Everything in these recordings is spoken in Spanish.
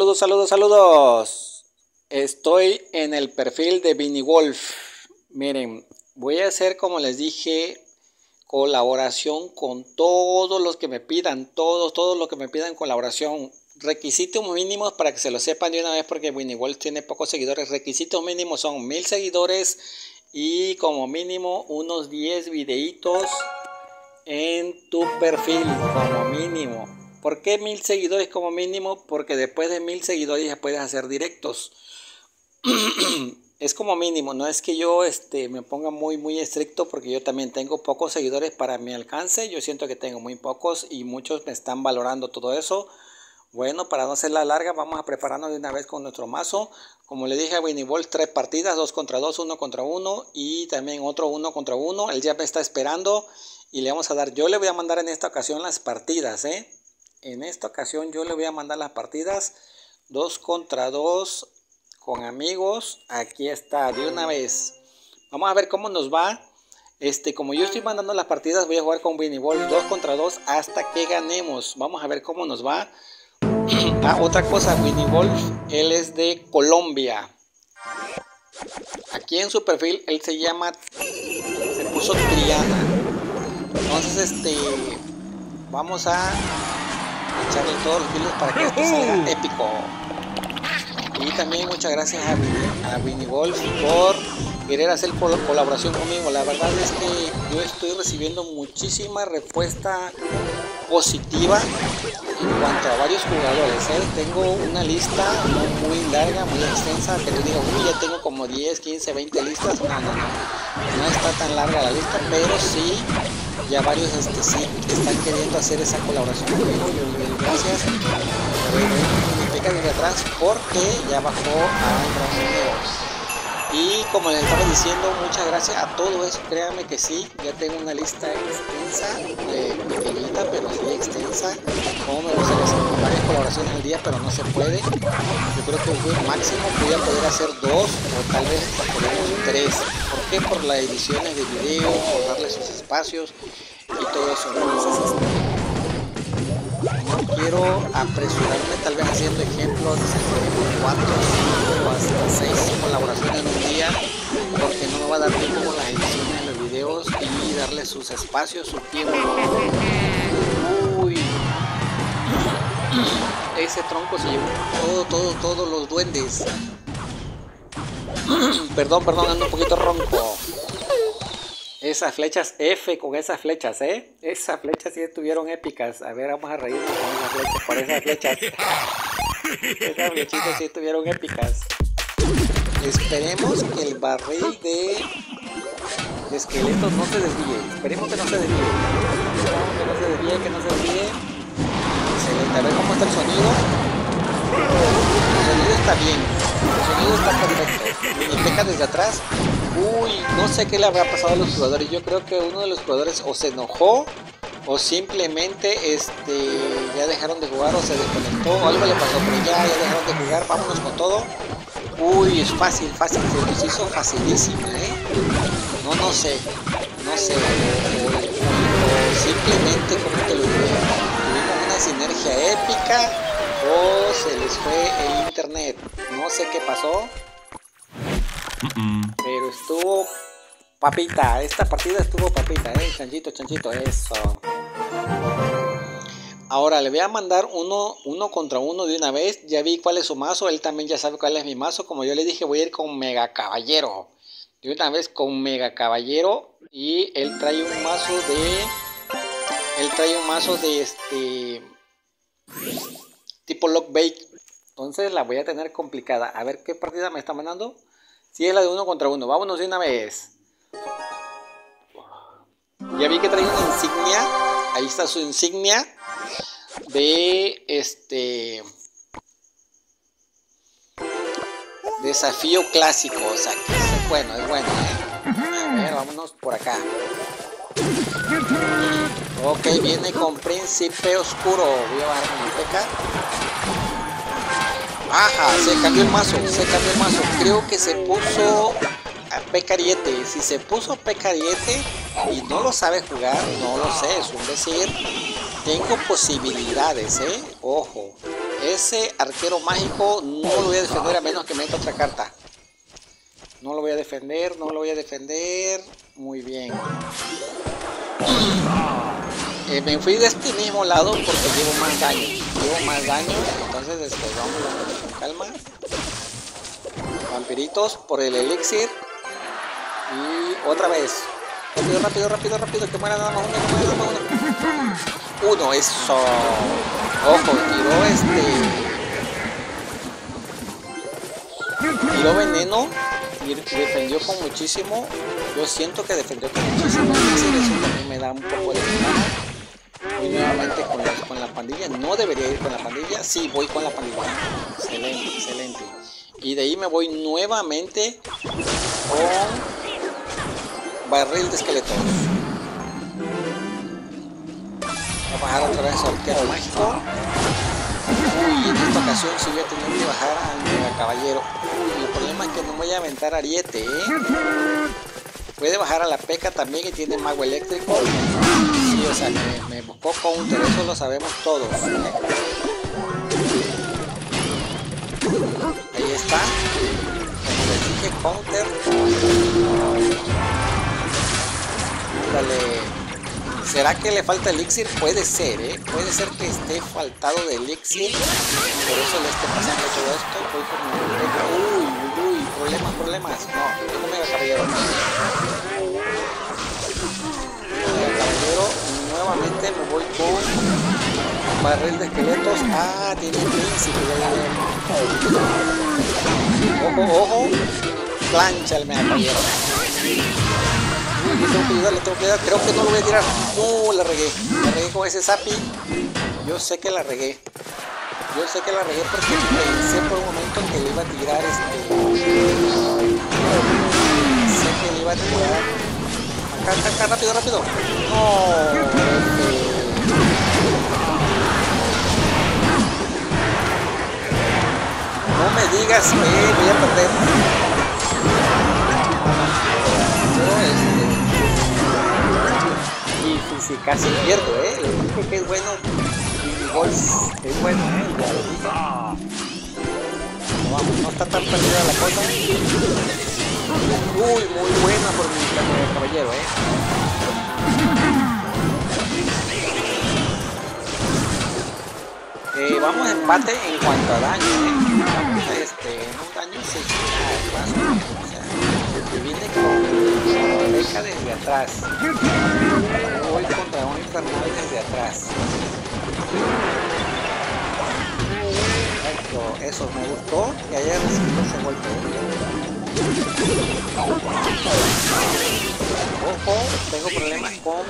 Saludos, saludos, saludos. Estoy en el perfil de Vinny Wolf. Miren, voy a hacer como les dije, colaboración con todos los que me pidan, todos, todos los que me pidan colaboración. Requisitos mínimos para que se lo sepan de una vez porque Winnie Wolf tiene pocos seguidores. Requisitos mínimos son mil seguidores y como mínimo unos 10 videitos en tu perfil como mínimo. ¿Por qué mil seguidores como mínimo? Porque después de mil seguidores ya puedes hacer directos. es como mínimo, no es que yo este, me ponga muy muy estricto porque yo también tengo pocos seguidores para mi alcance, yo siento que tengo muy pocos y muchos me están valorando todo eso. Bueno, para no hacer la larga, vamos a prepararnos de una vez con nuestro mazo. Como le dije a Winnie Ball, tres partidas, dos contra dos, uno contra uno y también otro uno contra uno. Él ya me está esperando y le vamos a dar, yo le voy a mandar en esta ocasión las partidas, ¿eh? En esta ocasión yo le voy a mandar las partidas dos contra dos con amigos. Aquí está, de una vez. Vamos a ver cómo nos va. Este, como yo estoy mandando las partidas, voy a jugar con Winnie Ball 2 contra 2 hasta que ganemos. Vamos a ver cómo nos va. Ah, otra cosa, Winnie Wolf, él es de Colombia. Aquí en su perfil él se llama, se puso Triana. Entonces, este, vamos a echarle todos los kilos para que esto salga épico. Y también muchas gracias a, a Winnie Wolf por querer hacer colaboración conmigo. La verdad es que yo estoy recibiendo muchísima respuesta positiva en cuanto a varios jugadores. ¿eh? Tengo una lista muy, larga, muy extensa, que les digo, uy, ya tengo como 10, 15, 20 listas. No, no, no. No está tan larga la lista, pero sí, ya varios este, están queriendo hacer esa colaboración conmigo. Yo gracias. Me desde atrás porque ya bajó a Gran y como les estaba diciendo, muchas gracias a todo eso. Créanme que sí, ya tengo una lista extensa, eh, pequeñita, pero sí extensa. Como me gustaría hacer varias colaboraciones al día, pero no se puede. Yo creo que un máximo voy a poder hacer dos o tal vez podemos tres. ¿Por las ediciones de video, por darle sus espacios y todo eso. No quiero apresurarme tal vez haciendo ejemplos de 4, 5 o hasta 6 colaboraciones en un día porque no me va a dar tiempo las ediciones de los videos y darle sus espacios, su tiempo. Uy, ese tronco se llevó todo, todo, todos los duendes. perdón, perdón, ando un poquito ronco. Esas flechas F con esas flechas, ¿eh? Esas flechas sí estuvieron épicas. A ver, vamos a reírnos con esas flechas, por esas flechas. Esas flechitas sí estuvieron épicas. Esperemos que el barril de, esqueletos no se desvíe. Esperemos que no se desvíe. Que no se desvíe, que no se desvíe. Excelente. A ver cómo está el sonido. El sonido está bien. El sonido está perfecto. Peca desde atrás. Uy, no sé qué le habrá pasado a los jugadores. Yo creo que uno de los jugadores o se enojó o simplemente este ya dejaron de jugar o se desconectó o algo le pasó, pero ya, ya dejaron de jugar. Vámonos con todo. Uy, es fácil, fácil, se nos hizo facilísima, ¿eh? No, no sé, no sé. O, simplemente, como te lo digo, tuvimos una sinergia épica o se les fue el internet. No sé qué pasó. Pero estuvo papita. Esta partida estuvo papita, eh. Chanchito, chanchito, eso. Ahora le voy a mandar uno, uno contra uno de una vez. Ya vi cuál es su mazo. Él también ya sabe cuál es mi mazo. Como yo le dije, voy a ir con Mega Caballero. De una vez con Mega Caballero. Y él trae un mazo de. Él trae un mazo de este. Tipo Lock Bake. Entonces la voy a tener complicada. A ver qué partida me está mandando. Si es la de uno contra uno. Vámonos de una vez. Ya vi que trae una insignia. Ahí está su insignia. De este. Desafío clásico. O sea, que es bueno, es bueno. ¿eh? A ver, vámonos por acá. Ok, viene con Príncipe Oscuro. Voy a bajar mi. Ajá, se cambió el mazo, se cambió el mazo. Creo que se puso a Pecariete. Si se puso Pecariete y no lo sabe jugar, no lo sé, es un decir. Tengo posibilidades, ¿eh? Ojo, ese arquero mágico no lo voy a defender a menos que meta otra carta. No lo voy a defender, no lo voy a defender. Muy bien. Eh, me fui de este mismo lado porque llevo más daño. Llevo más daño, entonces después vamos con calma. Vampiritos por el elixir. Y otra vez. Rápido, rápido, rápido, rápido. Que muera nada más uno, que muera nada más uno. Uno, eso. Ojo, tiró este. Tiró veneno y defendió con muchísimo. Yo siento que defendió con muchísimo. Eso también me da un poco de Voy nuevamente con la, con la pandilla. No debería ir con la pandilla. Sí, voy con la pandilla. Excelente, excelente. Y de ahí me voy nuevamente con barril de esqueletos. Voy a bajar otra vez al arquero mágico. Uy, en esta ocasión sí voy a tener que bajar al caballero. Uy, el problema es que no voy a aventar ariete, ¿eh? Puede bajar a la peca también y tiene mago eléctrico. O sea, me, me buscó counter, eso lo sabemos todos. Ahí está. Como les dije, counter. Dale. ¿Será que le falta elixir? Puede ser, ¿eh? Puede ser que esté faltado de elixir. Por eso le esté pasando todo esto. Voy con Uy, uy, uy. Problemas, problemas. No, no me caballero. Caballero, barril de esqueletos. Ah, tiene príncipe. Ojo, ojo. Plancha el mega caballero. Le tengo que ayudar, le tengo que ayudar. Creo que no lo voy a tirar. No, la regué. La regué con ese zapi. Yo sé que la regué. Yo sé que la regué porque pensé por un momento que le iba a tirar este. Sé que le iba a tirar. Acá, acá, acá, rápido, rápido. No. No me digas que voy a perder. Yo, este, y si casi pierdo, ¿eh? Le dije que es bueno. Y gol es bueno, ¿eh? No, vamos, no está tan perdida la cosa. Uy, muy buena por mi caballero, ¿eh? Eh, vamos a empate en cuanto a daño, ¿eh? Este, un daño más o sea, que viene con la beca desde atrás. Voy contra un infernal desde atrás. Eso, eso me gustó que haya recibido ese golpe. Ojo, tengo problemas con el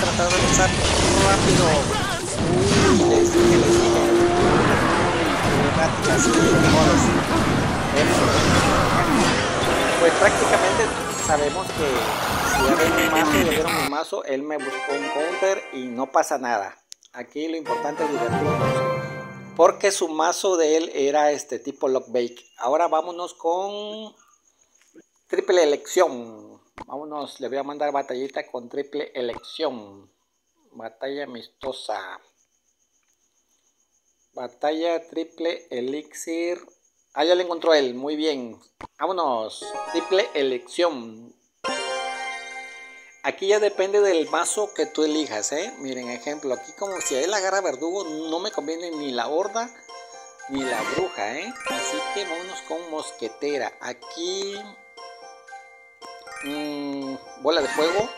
tratar de lanzar rápido. Modos. Pues prácticamente sabemos que si ya mi mazo, mazo, él me buscó un counter y no pasa nada. Aquí lo importante es divertirnos porque su mazo de él era este tipo Lockbake. Ahora vámonos con triple elección. Vámonos, le voy a mandar batallita con triple elección. Batalla amistosa. Batalla triple elixir. Ah, ya le encontró él. Muy bien. Vámonos. Triple elección. Aquí ya depende del mazo que tú elijas, ¿eh? Miren, ejemplo, aquí como si él agarra verdugo, no me conviene ni la horda ni la bruja, ¿eh? Así que vámonos con mosquetera. Aquí... Mmm, bola de fuego.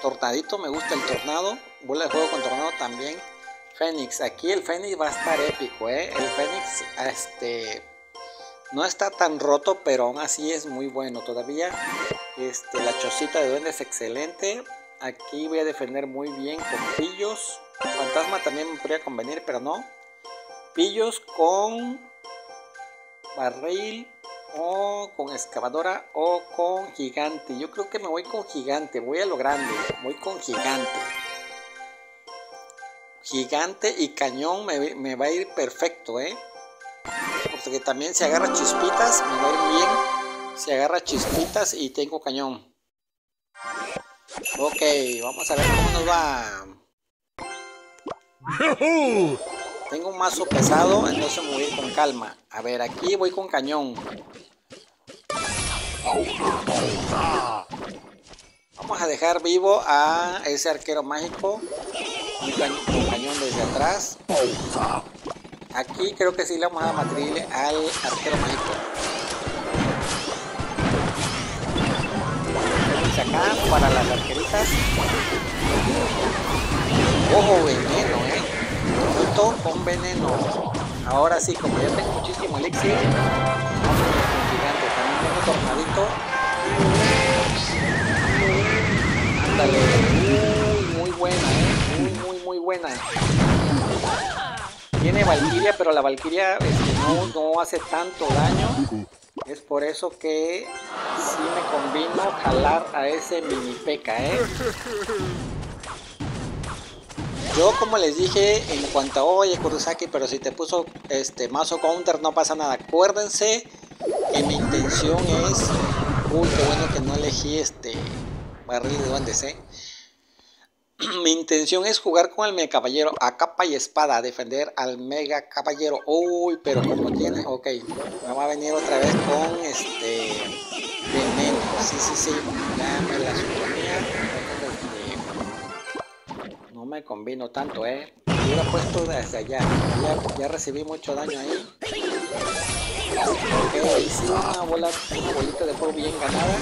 Tornadito, me gusta el tornado. Bola de fuego con tornado también. Fénix, aquí el Fénix va a estar épico, ¿eh? El Fénix, este... No está tan roto, pero aún así es muy bueno todavía. Este, la chocita de duende es excelente. Aquí voy a defender muy bien con pillos. Fantasma también me podría convenir, pero no. Pillos con barril o con excavadora o con gigante. Yo creo que me voy con gigante. Voy a lo grande. Voy con gigante. Gigante y cañón me, va a ir perfecto, ¿eh? porque también se agarra chispitas, me va a ir bien. Se agarra chispitas y tengo cañón. Ok, vamos a ver cómo nos va. Tengo un mazo pesado, entonces me voy con calma. A ver, aquí voy con cañón. Vamos a dejar vivo a ese arquero mágico. Un cañón desde atrás. Aquí creo que sí le vamos a dar matrile al arquero mágico. acá para las arqueritas. Ojo, veneno, eh. Con veneno. Ahora sí, como ya tengo muchísimo elixir, vamos a gigante. También tengo tornadito. Ándale. Muy, muy buena, eh. Muy, muy, muy buena. Tiene Valkyria, pero la Valkyria este, no, no hace tanto daño. Es por eso que sí me convino jalar a ese mini peca, ¿eh? Yo como les dije en cuanto a oye Kurosaki, pero si te puso este mazo counter no pasa nada. Acuérdense que mi intención es... Uy, qué bueno que no elegí este barril de duendes, ¿eh? mi intención es jugar con el mega caballero a capa y espada, defender al mega caballero. Uy, pero como tiene, ok, me va a venir otra vez con este veneno. Sí, sí, sí, la. Me combino tanto, eh. Me hubiera puesto desde allá. Ya, recibí mucho daño ahí. Ok, una bola, una bolita de fuego bien ganada.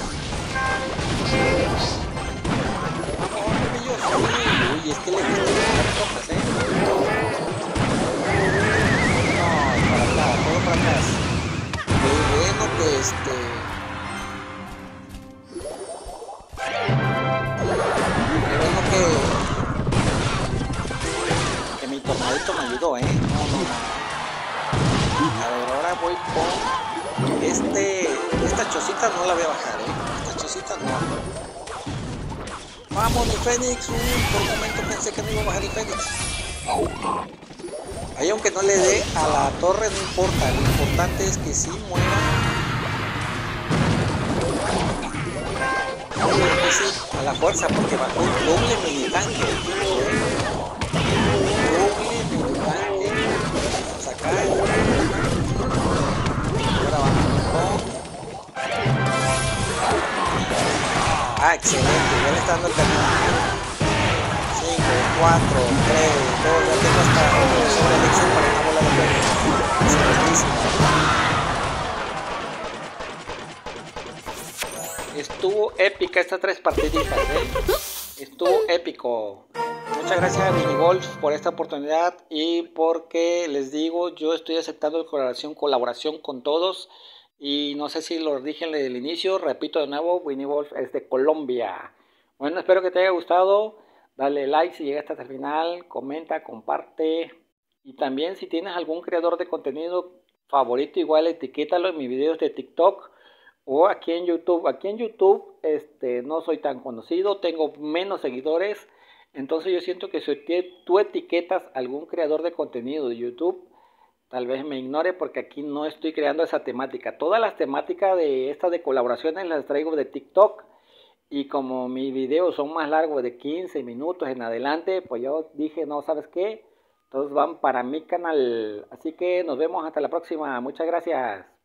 No. Vamos, mi Fénix. por un momento pensé que no iba a bajar el Fénix. Ahí aunque no le dé a la torre, no importa. Lo importante es que sí muera. a la fuerza, porque bajó un doble mini tanque. Doble mini tanque. Sacar. Excelente, ya le está dando el camino. 5, 4, 3, 2, ya tengo hasta sobre el Excel para una bola de fuego. Estuvo épica estas tres partiditas, ¿eh? Estuvo épico. Muchas gracias a Golf por esta oportunidad y porque les digo, yo estoy aceptando colaboración, colaboración con todos. Y no sé si lo dije en el inicio, repito de nuevo, Winnie Wolf es de Colombia. Bueno, espero que te haya gustado. Dale like si llegaste hasta el final, comenta, comparte. Y también si tienes algún creador de contenido favorito, igual etiquétalo en mis videos de TikTok o aquí en YouTube. Aquí en YouTube este, no soy tan conocido, tengo menos seguidores. Entonces yo siento que si tú etiquetas algún creador de contenido de YouTube, Tal vez me ignore porque aquí no estoy creando esa temática. Todas las temáticas de estas de colaboraciones las traigo de TikTok. Y como mis videos son más largos de 15 minutos en adelante, pues yo dije, no, ¿sabes qué? Todos van para mi canal. Así que nos vemos hasta la próxima. Muchas gracias.